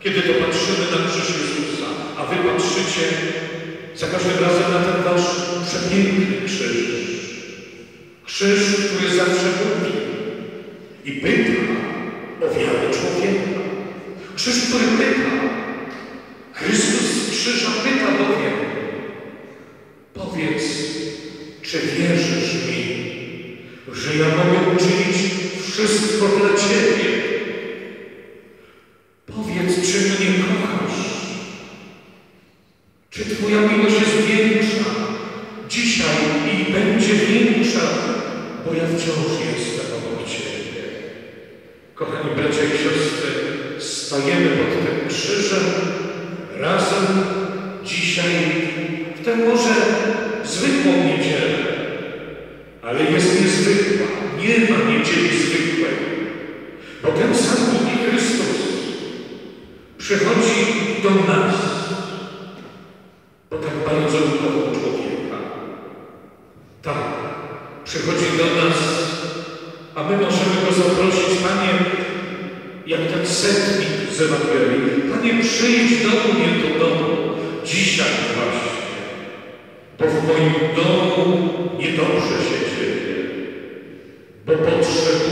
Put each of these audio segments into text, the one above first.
Kiedy to patrzymy na krzyż Jezusa, a wy patrzycie za każdym razem na ten wasz przepiękny krzyż. Krzyż, który zawsze mówi i pyta o wiarę człowieka. Krzyż, który pyta. Chrystus z krzyża pyta bowiem. Powiedz, czy wierzysz mi, że ja mogę uczynić wszystko dla Ciebie? Czy mnie kochasz? Czy Twoja miłość jest większa dzisiaj i będzie większa, bo ja wciąż jestem obok Ciebie. Kochani bracia i siostry, stajemy pod tym krzyżem razem dzisiaj w tę może zwykłą niedzielę, ale jest niezwykła. Nie ma niedzieli zwykłej, bo ten sam Bóg i Chrystus przychodzi do nas, bo tak bardzo ukochał człowieka. Tak, przychodzi do nas, a my możemy go zaprosić, Panie, jak ten setnik z Ewangelii. Panie, przyjdź do mnie do domu, dzisiaj właśnie, bo w moim domu niedobrze się dzieje, bo potrzebuję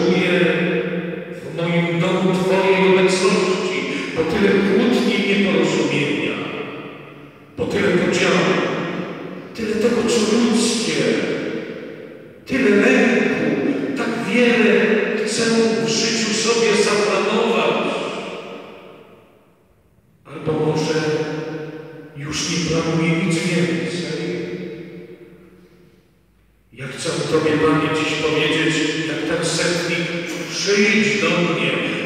po tyle kłótni i nieporozumienia, po tyle podziału, tyle tego, co ludzkie, tyle lęku, tak wiele chcę w życiu sobie zaplanować. Albo może już nie planuję nic więcej. Ja chcę Tobie, Panie, dziś powiedzieć, jak ten setnik, przyjdź do mnie,